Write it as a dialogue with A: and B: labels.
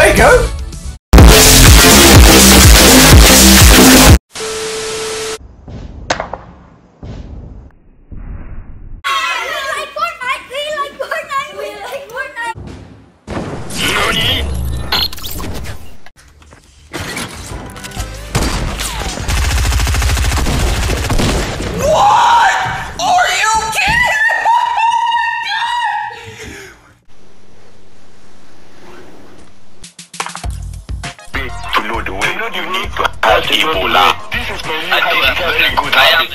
A: There you go.
B: The way. You know you need to ask Ebola. This is my new very good habitat.